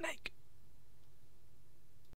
snake.